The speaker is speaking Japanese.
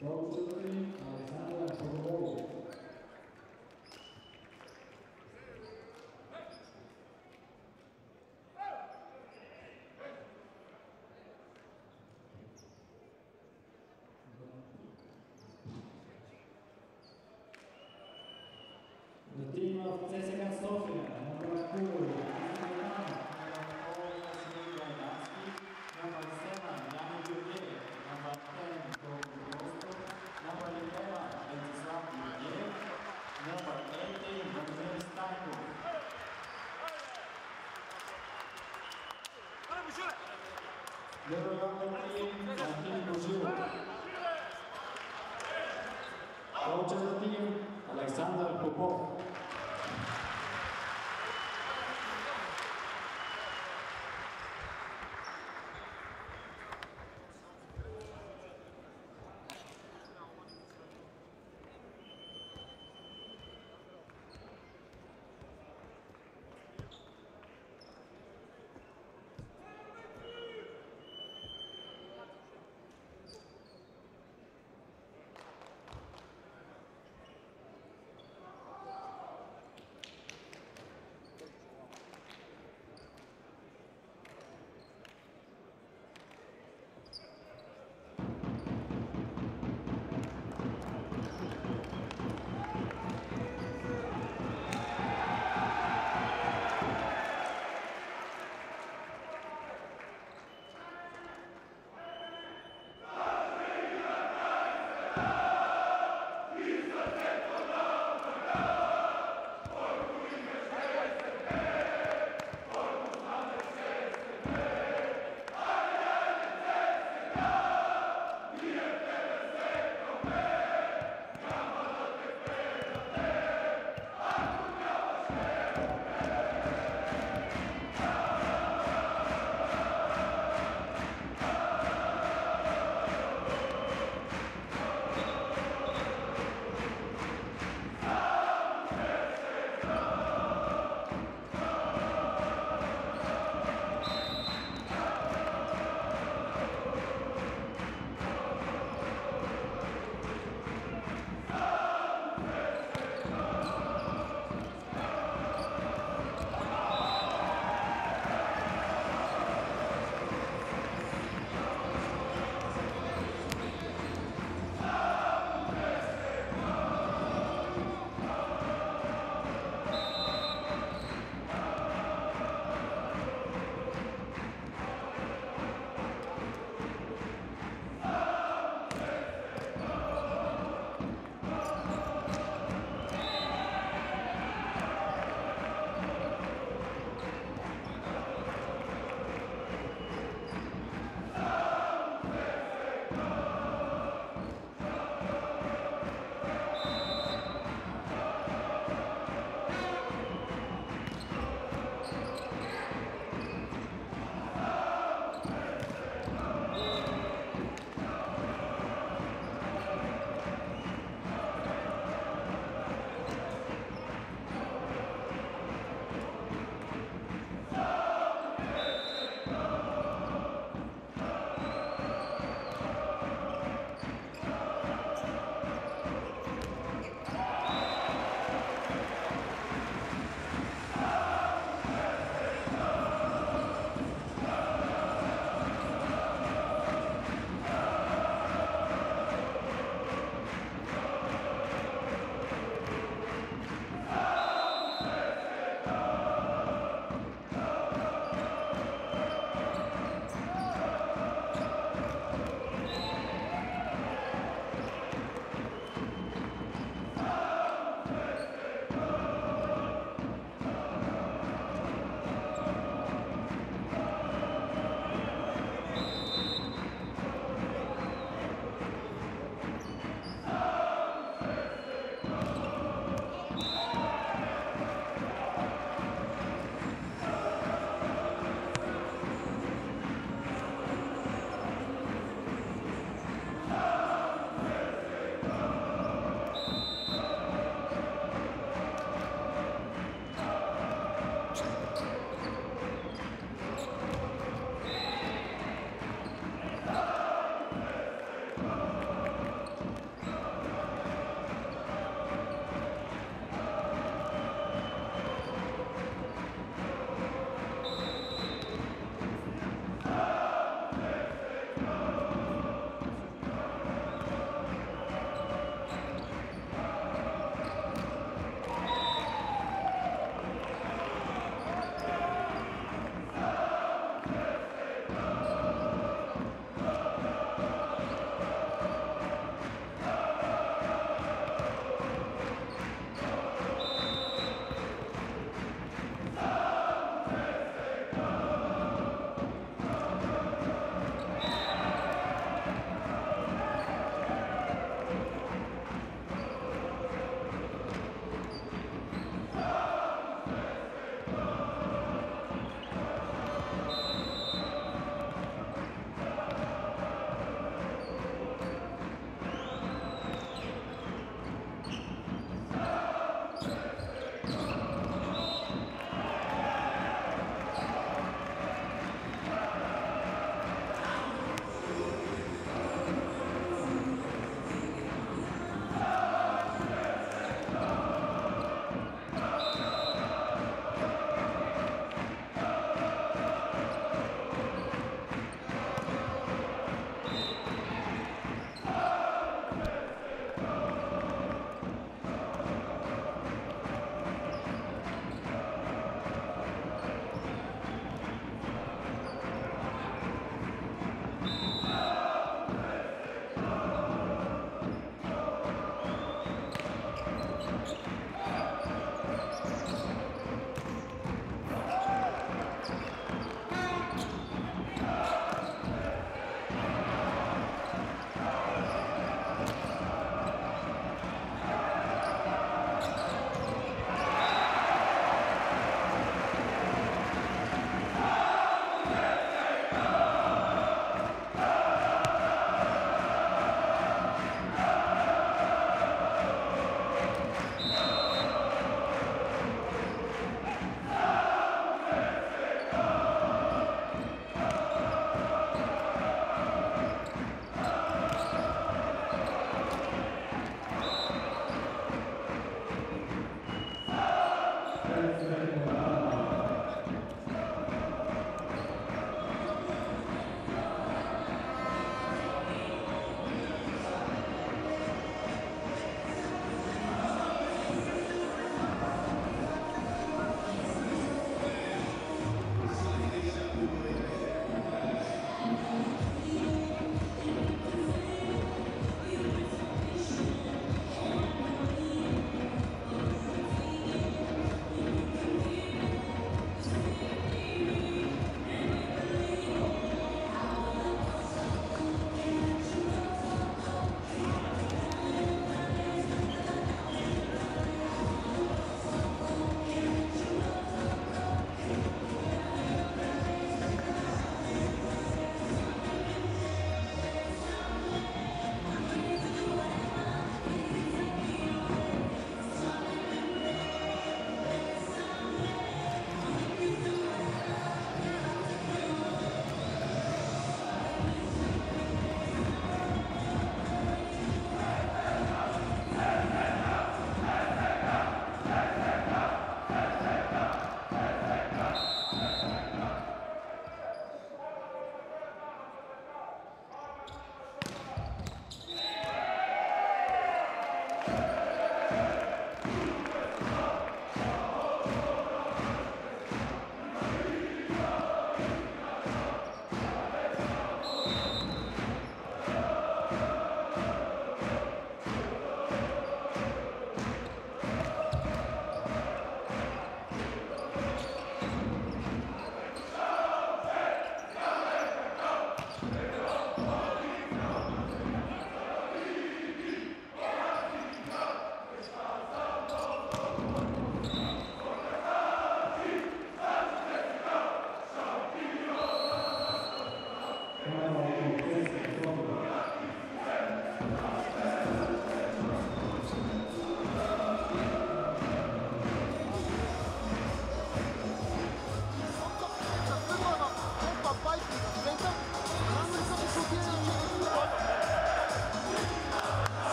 Vamos Alexander Popov.